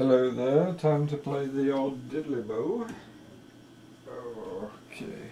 Hello there, time to play the odd diddly bow. Oh, okay.